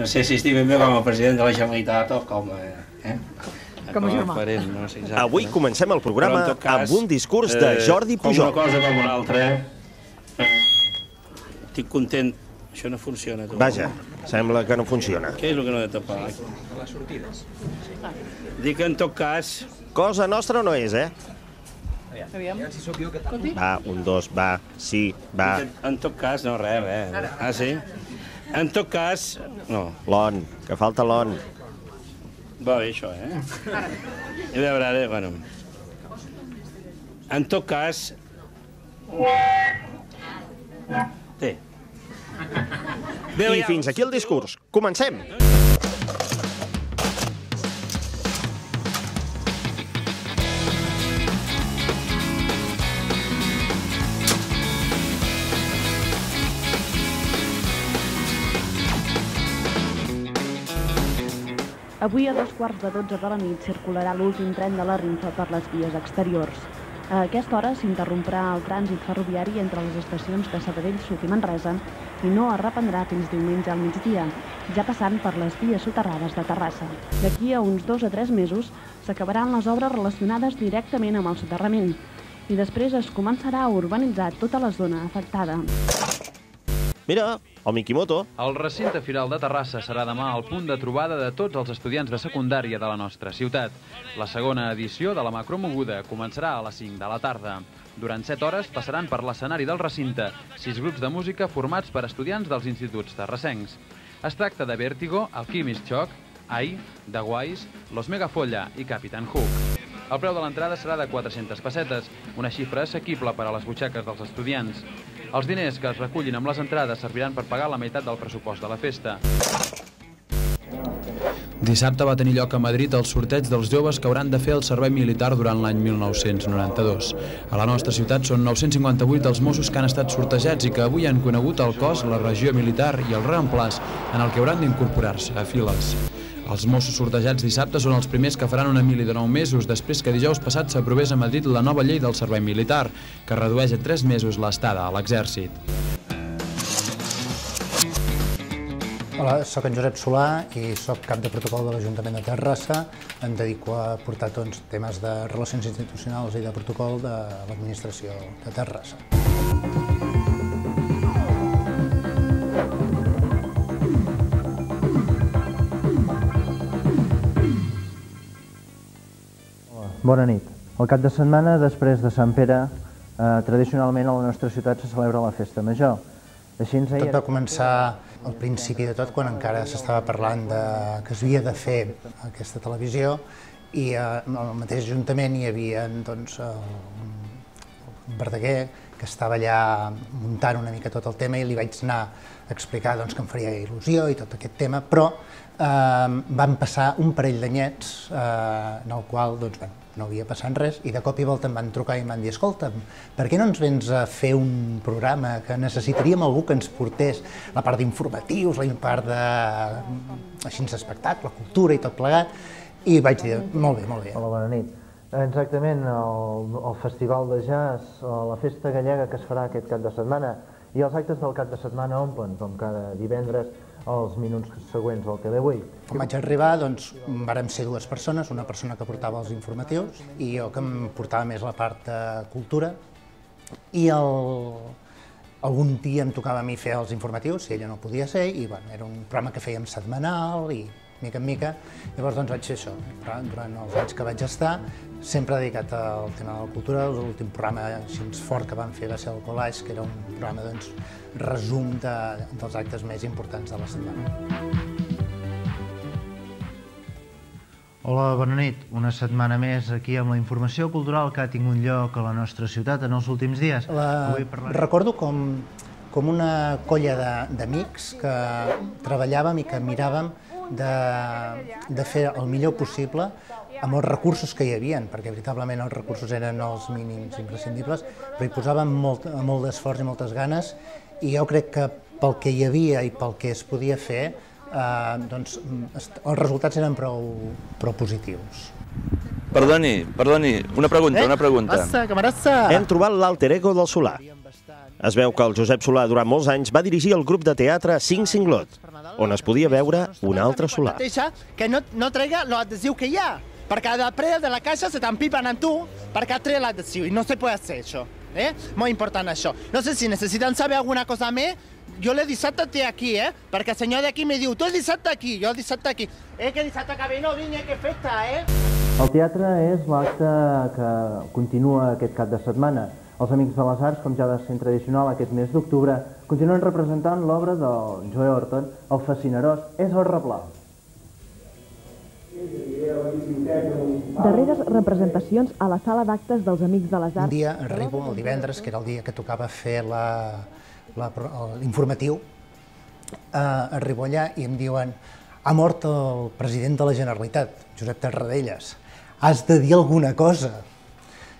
No sé si estic ben bé com a president de la Generalitat o com a... Eh? Com a germà. parent, no sé exacte. Avui comencem el programa cas, amb un discurs de eh, Jordi Pujol. Com una cosa com una altra, eh, estic content. Això no funciona. Tu. Vaja, sembla que no funciona. Què és el que no he de tapar? Les sortides. Dic que en tot cas... Cosa nostra no és, eh? Aviam. Va, un, dos, va, sí, va. que En tot cas, no, res, res. Ah, sí? En tot cas... No, L'on, que falta l'on. va bé això, eh? A veure, ara, bueno... En tot cas... Té. Bé, I fins aquí el discurs. Comencem! Avui a dos quarts de 12 de la nit circularà l'últim tren de la Rinfa per les vies exteriors. A aquesta hora s'interromprà el trànsit ferroviari entre les estacions de Sabadell, Sud i Manresa i no es reprendrà fins diumenge al migdia, ja passant per les vies soterrades de Terrassa. D'aquí a uns dos o tres mesos s'acabaran les obres relacionades directament amb el soterrament i després es començarà a urbanitzar tota la zona afectada. Mira, el Mikimoto. El recinte firal de Terrassa serà demà el punt de trobada de tots els estudiants de secundària de la nostra ciutat. La segona edició de la macromoguda començarà a les 5 de la tarda. Durant 7 hores passaran per l'escenari del recinte sis grups de música formats per estudiants dels instituts terrassencs. Es tracta de Vértigo, Alchemist Shock, AI, The Wise, Los Megafolla i Capitán Hook. El preu de l'entrada serà de 400 pessetes, una xifra assequible per a les butxaques dels estudiants. Els diners que es recullin amb les entrades serviran per pagar la meitat del pressupost de la festa. Dissabte va tenir lloc a Madrid el sorteig dels joves que hauran de fer el servei militar durant l'any 1992. A la nostra ciutat són 958 els Mossos que han estat sortejats i que avui han conegut el cos, la regió militar i el reemplaç en el que hauran d'incorporar-se a files. Els Mossos sortejats dissabte són els primers que faran una mili de 9 mesos després que dijous passat s'aprovés a Madrid la nova llei del servei militar, que redueix a 3 mesos l'estada a l'exèrcit. Hola, sóc en Josep Solà i sóc cap de protocol de l'Ajuntament de Terrassa. Em dedico a portar doncs, temes de relacions institucionals i de protocol de l'administració de Terrassa. Bona nit. El cap de setmana, després de Sant Pere, eh, tradicionalment a la nostra ciutat se celebra la Festa Major. Així ens Tot va començar al principi de tot, quan encara s'estava parlant de, que s'havia de fer aquesta televisió i eh, al mateix Ajuntament hi havia doncs, el, el Verdaguer, que estava allà muntant una mica tot el tema i li vaig anar a explicar doncs, que em faria il·lusió i tot aquest tema, però eh, van passar un parell d'anyets eh, en el qual doncs, bueno, no havia passat res i de cop i volta em van trucar i em van dir escolta'm, per què no ens vens a fer un programa que necessitaríem algú que ens portés la part d'informatius, la part de així espectacle, cultura i tot plegat i vaig dir, molt bé, molt bé. Hola, bona nit. Exactament, el, el Festival de Jazz, o la festa gallega que es farà aquest cap de setmana i els actes del cap de setmana omplen, com cada divendres, els minuts següents al que ve avui. Quan vaig arribar, doncs, vàrem ser dues persones, una persona que portava els informatius i jo que em portava més la part de cultura i el, algun dia em tocava a mi fer els informatius, si ella no podia ser, i bueno, era un programa que fèiem setmanal i mica en mica, llavors doncs vaig fer això. Però Durant els anys que vaig estar, sempre dedicat al tema de la cultura, l'últim programa així fort que vam fer va ser el Collage, que era un programa doncs, resum de, dels actes més importants de la setmana. Hola, bona nit. Una setmana més aquí amb la informació cultural que ha tingut lloc a la nostra ciutat en els últims dies. La... Avui parlarem... Recordo com, com una colla d'amics que treballàvem i que miràvem de, de fer el millor possible amb els recursos que hi havien, perquè veritablement els recursos eren els mínims imprescindibles, però hi posàvem molt, molt d'esforç i moltes ganes i jo crec que pel que hi havia i pel que es podia fer, eh, doncs, est- els resultats eren prou, prou positius. Perdoni, perdoni, una pregunta, una pregunta. Passa, camarassa! Hem trobat l'alter ego del Solà. Es veu que el Josep Solà durant molts anys va dirigir el grup de teatre Cinc Cinglot. on es podia veure un altre. Mateixa, que no, no trega l'adhesiu que hi ha, perquè després de la caixa se t'empipen amb tu perquè ha tret l'adhesiu i no se pot fer això. Eh? Molt important això. No sé si necessiten saber alguna cosa més, jo l'he dissabte té aquí, eh? Perquè el senyor d'aquí me diu, tu el dissabte aquí, jo el dissabte aquí. Eh, que dissabte que ve no vinc, que festa, eh? El teatre és l'acte que continua aquest cap de setmana. Els Amics de les Arts, com ja va ser tradicional aquest mes d'octubre, continuen representant l'obra del Joe Orton, El fascinerós és el replà. Darreres representacions a la sala d'actes dels Amics de les Un Arts. dia arribo, el divendres, que era el dia que tocava fer l'informatiu, eh, arribo allà i em diuen ha mort el president de la Generalitat, Josep Tarradellas. Has de dir alguna cosa.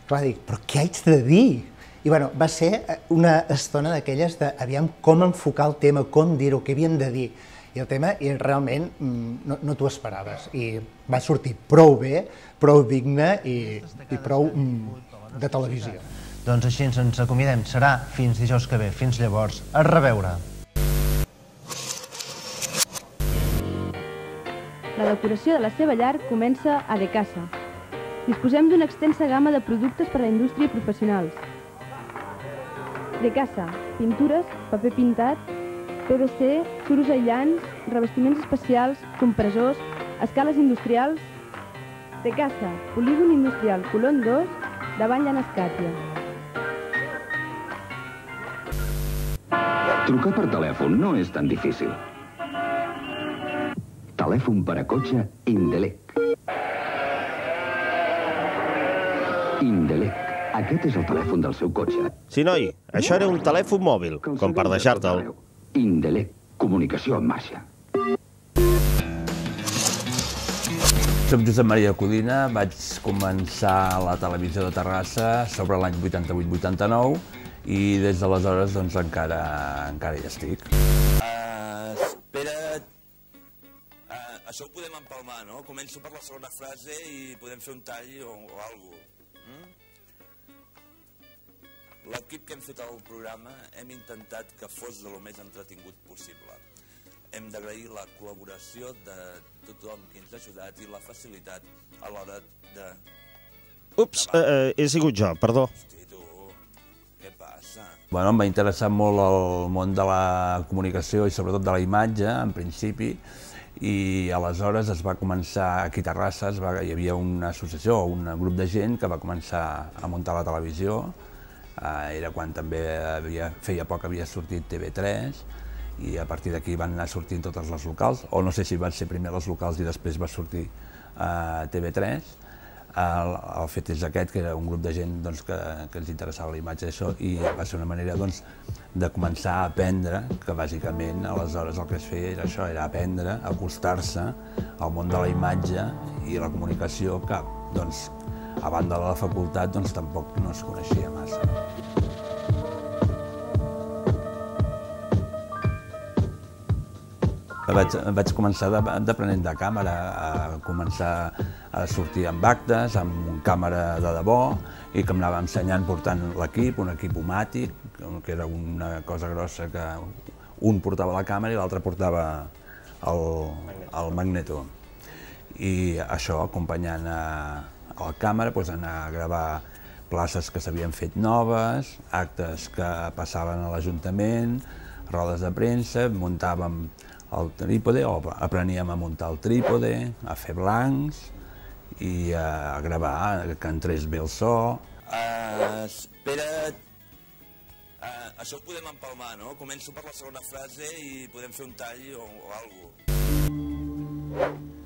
Clar, dic, però què haig de dir? I bueno, va ser una estona d'aquelles de aviam com enfocar el tema, com dir-ho, què havíem de dir. I el tema i realment mm, no, no t'ho esperaves. I va sortir prou bé, prou digne i, i prou mm, de televisió. Doncs així ens acomiadem. Serà fins dijous que ve. Fins llavors. A reveure. La decoració de la seva llar comença a De Casa. Disposem d'una extensa gamma de productes per a la indústria i professionals. De Casa, pintures, paper pintat, PVC, suros aïllants, revestiments especials, compressors, escales industrials... De Casa, polígon industrial Colón 2, davant Llanes Càtia. Trucar per telèfon no és tan difícil. Telèfon per a cotxe Indelec. Indelec. Aquest és el telèfon del seu cotxe. Sí, noi, això era un telèfon mòbil, com per deixar-te'l. Indelec. Comunicació en marxa. Soc Josep Maria Codina, vaig començar a la televisió de Terrassa sobre l'any 88-89 i des d'aleshores doncs, encara, encara hi estic. Uh, espera't. Uh, això ho podem empalmar, no? Començo per la segona frase i podem fer un tall o, o alguna cosa. Mm? L'equip que hem fet al programa hem intentat que fos de lo més entretingut possible. Hem d'agrair la col·laboració de tothom que ens ha ajudat i la facilitat a l'hora de... Ups, eh, eh, he sigut jo, perdó. Què passa? Bueno, em va interessar molt el món de la comunicació i sobretot de la imatge, en principi, i aleshores es va començar, aquí a Terrassa es va, hi havia una associació, un grup de gent que va començar a muntar la televisió, era quan també havia, feia poc havia sortit TV3, i a partir d'aquí van anar sortint totes les locals, o no sé si van ser primer les locals i després va sortir a TV3. El, el fet és aquest, que era un grup de gent doncs, que, que ens interessava la imatge d'això i va ser una manera doncs, de començar a aprendre, que bàsicament aleshores el que es feia era això, era aprendre, acostar-se al món de la imatge i la comunicació que, doncs, a banda de la facultat, doncs, tampoc no es coneixia massa. vaig, vaig començar d'aprenent de càmera, a començar a sortir amb actes, amb càmera de debò, i que m'anava ensenyant portant l'equip, un equip omàtic, que era una cosa grossa que un portava la càmera i l'altre portava el, el magneto. I això, acompanyant a la càmera, doncs anar a gravar places que s'havien fet noves, actes que passaven a l'Ajuntament, rodes de premsa, muntàvem el trípode, o apreníem a muntar el trípode, a fer blancs i a gravar, que entrés bé el so. Uh, espera't. Uh, això ho podem empalmar, no? Començo per la segona frase i podem fer un tall o, o alguna cosa.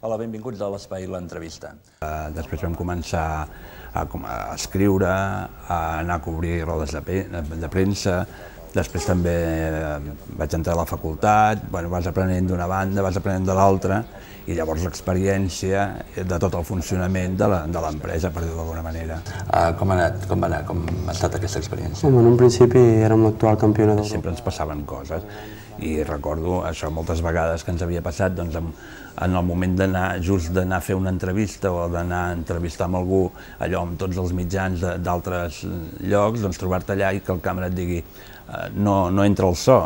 Hola, benvinguts a l'espai L'Entrevista. Uh, després vam començar a, a escriure, a anar a cobrir rodes de, de premsa, Després també vaig entrar a la facultat, bueno, vas aprenent d'una banda, vas aprenent de l'altra, i llavors l'experiència de tot el funcionament de l'empresa, per dir-ho d'alguna manera. Uh, com ha anat? Com va anar? Com ha estat aquesta experiència? Home, en un principi érem l'actual campió d'Europa. Sempre ens passaven coses, i recordo això moltes vegades que ens havia passat, doncs, en, en el moment d'anar, just d'anar a fer una entrevista o d'anar a entrevistar amb algú, allò amb tots els mitjans d'altres llocs, doncs trobar-te allà i que el càmera et digui no, no entra el so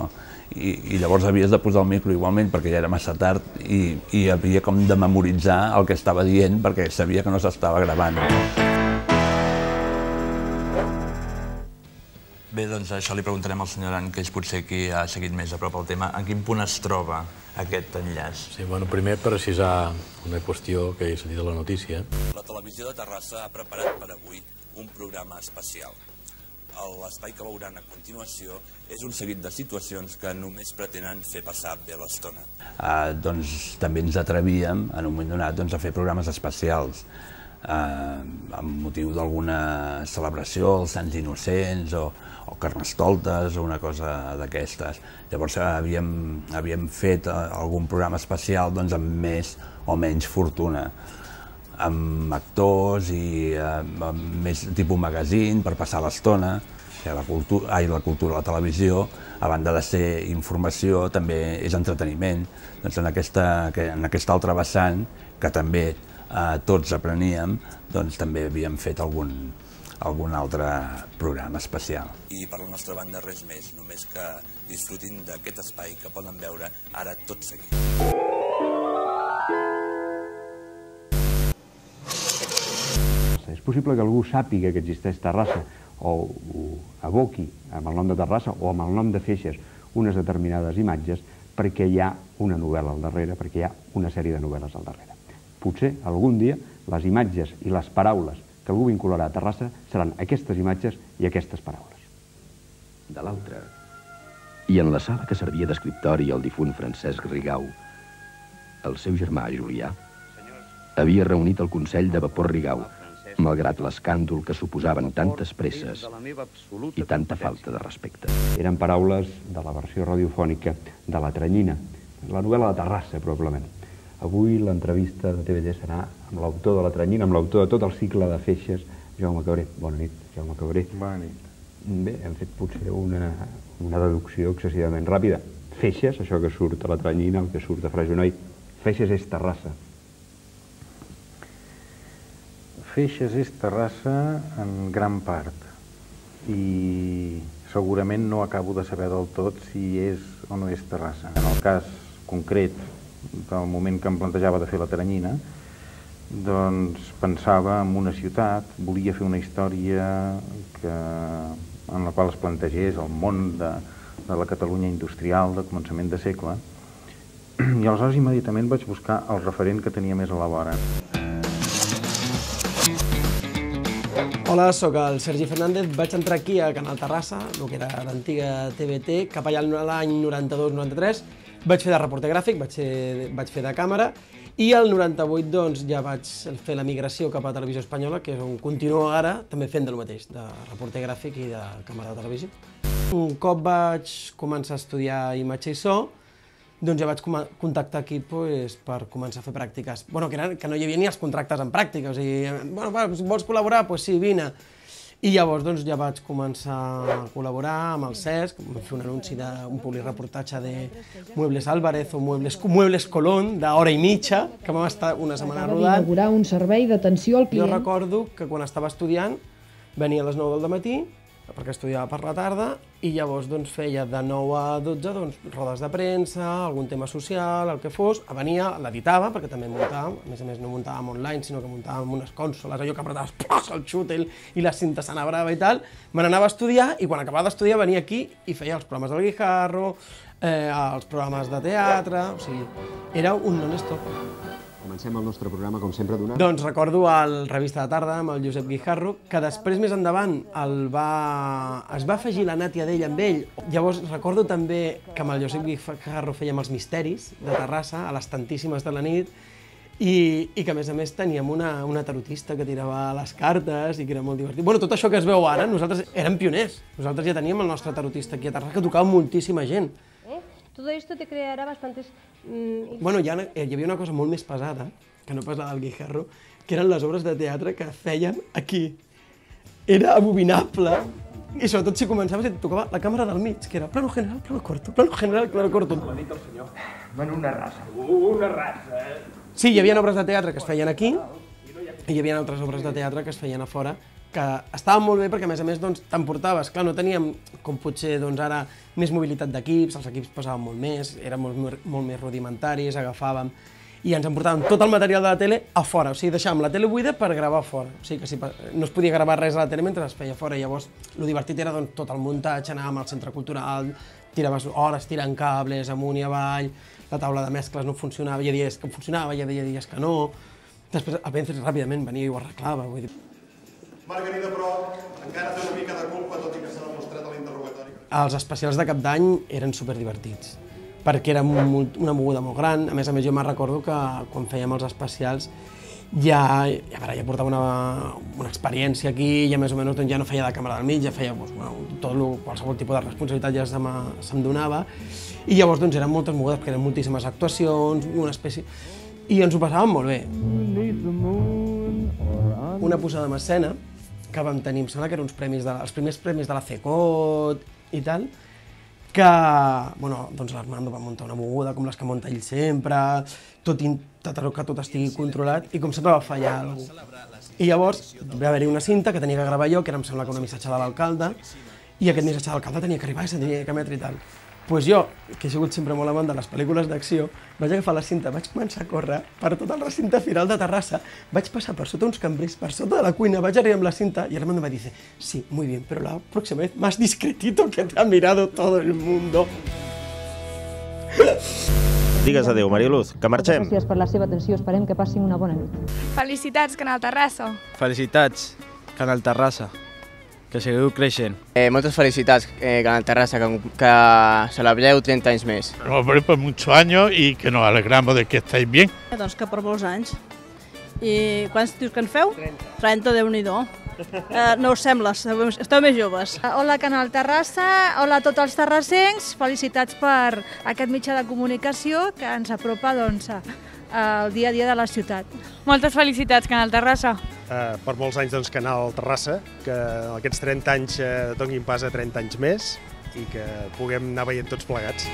i, i llavors havies de posar el micro igualment perquè ja era massa tard i, i havia com de memoritzar el que estava dient perquè sabia que no s'estava gravant. Bé, doncs això li preguntarem al senyor Aran, que és potser qui ha seguit més a prop el tema. En quin punt es troba aquest enllaç? Sí, bueno, primer precisar una qüestió que he sentit a la notícia. La televisió de Terrassa ha preparat per avui un programa especial. L'espai que veuran a continuació és un seguit de situacions que només pretenen fer passar bé l'estona. Uh, doncs també ens atrevíem, en un moment donat, doncs, a fer programes especials uh, amb motiu d'alguna celebració, els Sants Innocents o, o Carnestoltes o una cosa d'aquestes. Llavors havíem, havíem fet algun programa especial doncs, amb més o menys fortuna amb actors i amb, amb més tipus magazine per passar l'estona, la cultura, ai, la cultura, la televisió, a banda de ser informació, també és entreteniment. Doncs en aquesta, en aquesta altra vessant, que també eh, tots apreníem, doncs també havíem fet algun, algun altre programa especial. I per la nostra banda res més, només que disfrutin d'aquest espai que poden veure ara tot seguit. És possible que algú sàpiga que existeix Terrassa o ho aboqui amb el nom de Terrassa o amb el nom de Feixes unes determinades imatges perquè hi ha una novel·la al darrere, perquè hi ha una sèrie de novel·les al darrere. Potser algun dia les imatges i les paraules que algú vincularà a Terrassa seran aquestes imatges i aquestes paraules. De l'altra, i en la sala que servia d'escriptori el difunt Francesc Rigau, el seu germà Julià havia reunit el Consell de Vapor Rigau malgrat l'escàndol que suposaven tantes presses i tanta falta de respecte. Eren paraules de la versió radiofònica de La Tranyina, la novel·la de Terrassa, probablement. Avui l'entrevista de TVT serà amb l'autor de La Tranyina, amb l'autor de tot el cicle de Feixes, Jaume Cabré. Bona nit, Jaume Cabré. Bona nit. Bé, hem fet potser una, una deducció excessivament ràpida. Feixes, això que surt a La Tranyina, el que surt a Frajonoi, Feixes és Terrassa. Feixes és Terrassa en gran part i segurament no acabo de saber del tot si és o no és Terrassa. En el cas concret del moment que em plantejava de fer la Teranyina, doncs pensava en una ciutat, volia fer una història que, en la qual es plantegés el món de, de la Catalunya industrial de començament de segle, i aleshores immediatament vaig buscar el referent que tenia més a la vora. Hola, sóc el Sergi Fernández. Vaig entrar aquí a Canal Terrassa, el que era l'antiga TVT, cap allà l'any 92-93. Vaig fer de reporter gràfic, vaig, ser, vaig fer de càmera, i el 98 doncs, ja vaig fer la migració cap a Televisió Espanyola, que és on continuo ara, també fent del mateix, de reporter gràfic i de càmera de televisió. Un cop vaig començar a estudiar imatge i so, doncs ja vaig contactar aquí pues, per començar a fer pràctiques. Bueno, que, eren, que no hi havia ni els contractes en pràctica, o sigui, bueno, vols col·laborar? Doncs pues sí, vine. I llavors doncs, ja vaig començar a col·laborar amb el CESC, vam fer un anunci d'un publireportatge de Muebles Álvarez o Muebles, Muebles Colón, d'hora i mitja, que vam estar una setmana rodant. inaugurar un servei d'atenció al client. Jo recordo que quan estava estudiant, venia a les 9 del matí, perquè estudiava per la tarda, i llavors doncs, feia de 9 a 12 doncs, rodes de premsa, algun tema social, el que fos, venia, l'editava, perquè també muntàvem, a més a més no muntàvem online, sinó que muntàvem unes consoles, allò que apretaves plos, el xútel i la cinta sana brava i tal, me n'anava a estudiar, i quan acabava d'estudiar venia aquí i feia els programes del Guijarro, eh, els programes de teatre, o sigui, era un non-stop. Comencem el nostre programa, com sempre, donant... Doncs recordo el Revista de Tarda amb el Josep Guijarro, que després, més endavant, el va... es va afegir la Nàtia d'ell amb ell. Llavors recordo també que amb el Josep Guijarro fèiem els misteris de Terrassa, a les tantíssimes de la nit, i, i que a més a més teníem una, una tarotista que tirava les cartes i que era molt divertit. Bueno, tot això que es veu ara, nosaltres érem pioners. Nosaltres ja teníem el nostre tarotista aquí a Terrassa, que tocava moltíssima gent. ¿Eh? Todo esto te creará bastantes... Mm, Bueno, hi, ha, eh, hi havia una cosa molt més pesada, que no pas la del Guijarro, que eren les obres de teatre que feien aquí. Era abominable. I sobretot si començaves i et tocava la càmera del mig, que era plano general, plano corto, plano general, plano corto. Ho ha dit el senyor. Bueno, una raça. Una raça. Sí, hi havia obres de teatre que es feien aquí, i hi havia altres obres de teatre que es feien a fora, que estava molt bé perquè a més a més doncs, t'emportaves. Clar, no teníem com potser doncs, ara més mobilitat d'equips, els equips pesaven molt més, eren molt, molt, més rudimentaris, agafàvem i ens emportàvem tot el material de la tele a fora, o sigui, deixàvem la tele buida per gravar fora, o sigui que si, no es podia gravar res a la tele mentre es feia fora, llavors el divertit era doncs, tot el muntatge, anàvem al centre cultural, tiraves hores tirant cables amunt i avall, la taula de mescles no funcionava, hi havia dies que funcionava, hi havia dies que no, després el Bences ràpidament venia i ho arreglava, vull dir, Margarida, però, encara té una mica de culpa, tot i que s'ha demostrat a l'interrogatori. els especials de cap d'any eren superdivertits, perquè era molt, una moguda molt gran. A més a més, jo me'n recordo que quan fèiem els especials ja, ja, veure, ja portava una, una experiència aquí, ja més o menys doncs, ja no feia de càmera del mig, ja feia doncs, bueno, tot lo, qualsevol tipus de responsabilitat ja se'm, se'm donava, i llavors doncs, eren moltes mogudes, perquè eren moltíssimes actuacions, una espècie... I ens ho passàvem molt bé. Una posada en escena que vam tenir, em sembla que eren uns premis de, els primers premis de la CECOT i tal, que bueno, doncs l'Armando va muntar una moguda com les que munta ell sempre, tot intentar que tot estigui controlat i com sempre va fallar alguna I llavors va haver-hi una cinta que tenia que gravar jo, que era, em sembla que una missatge de l'alcalde, i aquest missatge de l'alcalde tenia que arribar i se tenia que emetre i tal. Pues jo, que he sigut sempre molt amant de les pel·lícules d'acció, vaig agafar la cinta, vaig començar a córrer per tot el recinte final de Terrassa, vaig passar per sota uns cambrers, per sota de la cuina, vaig arribar amb la cinta i Armando me dice, sí, muy bien, pero la próxima vez más discretito que te ha mirado todo el mundo. Digues adéu, Mariluz, que marxem. Gràcies per la seva atenció, esperem que passin una bona nit. Felicitats, Canal Terrassa. Felicitats, Canal Terrassa. Que seguiu creixent. Eh, moltes felicitats, eh, Canal Terrassa, que, que celebreu 30 anys més. Hombre, pues muchos años y que nos alegramos de que estáis bien. Doncs que per molts anys. I quants dius que en feu? 30. 30, Déu-n'hi-do. Uh, no us sembla, esteu més joves. Hola Canal Terrassa, hola a tots els terrassencs, felicitats per aquest mitjà de comunicació que ens apropa doncs, al dia a dia de la ciutat. Moltes felicitats, Canal Terrassa. Uh, per molts anys, doncs, Canal Terrassa, que aquests 30 anys uh, donin pas a 30 anys més i que puguem anar veient tots plegats.